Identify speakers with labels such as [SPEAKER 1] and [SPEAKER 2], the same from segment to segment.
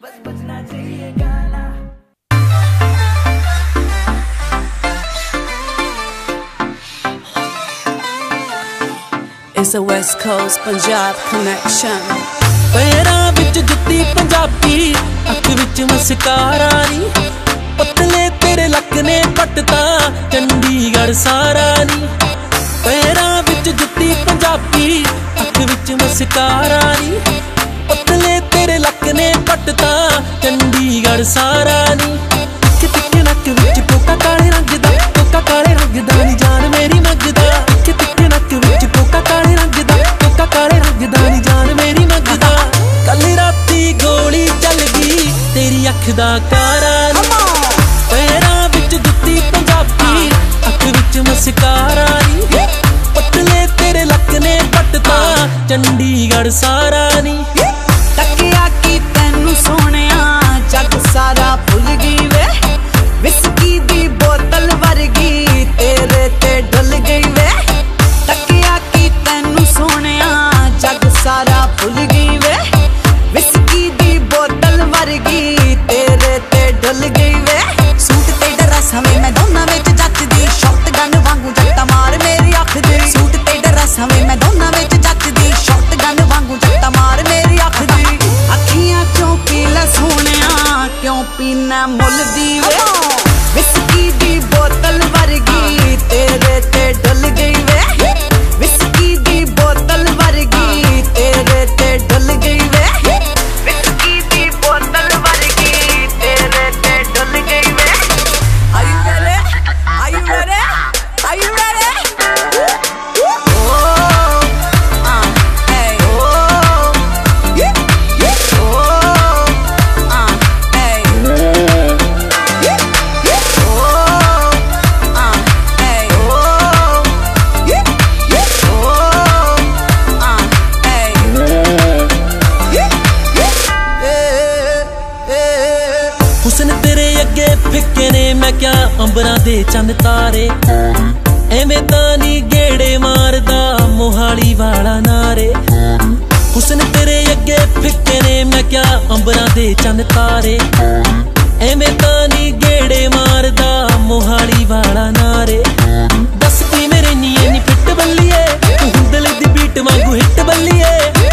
[SPEAKER 1] बस बजना चाहिए गाना
[SPEAKER 2] It's a West Coast Punjab connection.
[SPEAKER 3] ਪੈਰਾਂ ਵਿੱਚ ਜੁੱਤੀ ਪੰਜਾਬੀ ਅੱਖ ਵਿੱਚ ਮਸਕਾਰਾ ਨੀ ਪਤਲੇ ਤੇਰੇ ਲੱਕ ਨੇ ਪੱਟਤਾ ਚੰਡੀਗੜ੍ਹ ਸਾਰਾ ਨੀ ਪੈਰਾਂ ਵਿੱਚ ਜੁੱਤੀ ਪੰਜਾਬੀ ਅੱਖ ਵਿੱਚ ਮਸਕਾਰਾ ਨੀ ਪਤਲੇ ਤੇਰੇ ਲੱਕ ਨੇ ਪੱਟਤਾ ਚੰਡੀਗੜ੍ਹ ਸਾਰਾ ਨੀ। ਕਿ ਤਿੱਖੇ ਨੱਕ ਵਿੱਚ ਕੋਕਾ ਕਾਲੇ ਰੰਗ ਦਾ ਕੋਕਾ ਕਾਲੇ ਰੰਗ ਦਾ ਨੀ ਜਾਨ ਮੇਰੀ ਮੰਗਦਾ ਕਿ ਤਿੱਖੇ ਨੱਕ ਵਿੱਚ ਕੋਕਾ ਕਾਲੇ ਰੰਗ ਦਾ ਕੋਕਾ ਕਾਲੇ ਰੰਗ ਦਾ ਨੀ ਜਾਨ ਮੇਰੀ ਮੰਗਦਾ ਕੱਲ ਰਾਤੀ ਗੋਲੀ ਚੱਲ ਗਈ ਤੇਰੀ ਅੱਖ ਦਾ ਕਾਰਾ ਨੀ। ਪੈਰਾਂ ਵਿੱਚ ਜੁੱਤੀ ਪੰਜਾਬੀ ਅੱਖ ਵਿੱਚ ਮਸਕਾਰਾ ਨੀ। ਪਤਲੇ ਤੇਰੇ ਲੱਕ ਨੇ ਪੱਟਤਾ ਚੰਡੀਗੜ੍ਹ ਸਾਰਾ ਨੀ।
[SPEAKER 4] ਮੁੱਲ ਦੀ ਵੇ।
[SPEAKER 3] ਮੈਂ ਕਿਆ ਅੰਬਰਾਂ ਦੇ ਚੰਨ ਤਾਰੇ। ਐਵੇਂ ਤਾਂ ਨੀ ਗੇੜੇ ਮਾਰਦਾ ਮੋਹਾਲੀ ਵਾਲਾ ਨਾਰੇ। ਹੁਸਨ ਤੇਰੇ ਅੱਗੇ ਫਿੱਕੇ ਨੇ, ਮੈਂ ਕਿਆ ਅੰਬਰਾਂ ਦੇ ਚੰਨ ਤਾਰੇ। ਐਵੇਂ ਤਾਂ ਨੀ ਗੇੜੇ ਮਾਰਦਾ ਮੋਹਾਲੀ ਵਾਲਾ ਨਾਰੇ। ਦੱਸ ਕੀ ਮੇਰੇ ਨੀਏ ਨੀ ਫਿੱਟ ਬੱਲੀਏ, ਤੂੰ ਹੁੰਦਲੇ ਦੀ ਬੀਟ ਵਾਂਗੂ ਹਿੱਟ ਬੱਲੀਏ।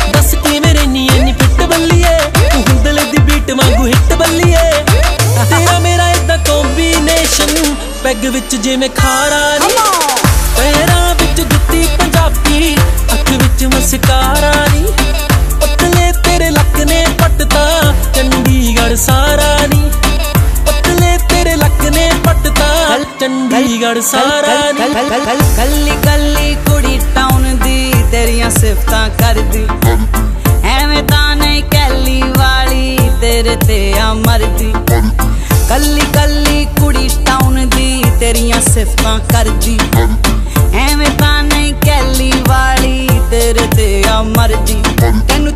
[SPEAKER 3] ਪੈਗ ਵਿੱਚ ਜਿਵੇਂ ਖਾਰਾ ਨੀ। ਪੈਰਾਂ ਵਿੱਚ ਜੁੱਤੀ ਪੰਜਾਬੀ ਅੱਖ ਵਿੱਚ ਮਸਕਾਰਾ ਨੀ। ਪਤਲੇ ਤੇਰੇ ਲੱਕ ਨੇ ਪੱਟਤਾ ਚੰਡੀਗੜ੍ਹ ਸਾਰਾ ਨੀ। ਪਤਲੇ ਤੇਰੇ ਲੱਕ ਨੇ ਪੱਟਤਾ ਚੰਡੀਗੜ੍ਹ ਸਾਰਾ ਨੀ।
[SPEAKER 4] ਕੱਲੀ ਕੱਲੀ ਕੁੜੀ ਟਾਊਨ ਦੀ ਤੇਰੀਆਂ ਸਿਫਤਾਂ ਕਰਦੀ। ਐਵੇਂ ਤਾਂ ਨਹੀਂ ਕੈਲੀ ਵਾਲੀ ਤੇਰੇ ਤੇ ਆ ਮਰਦੀ। ਕੱਲੀ ਕੱਲੀ ਸਿਫਤਾਂ ਕਰਦੀ। ਐਵੇਂ ਤਾਂ ਨਹੀਂ ਕੈਲੀ ਵਾਲੀ ਤੇਰੇ ਤੇ ਆ ਮਰਜ਼ੀ। ਤੈਨੂੰ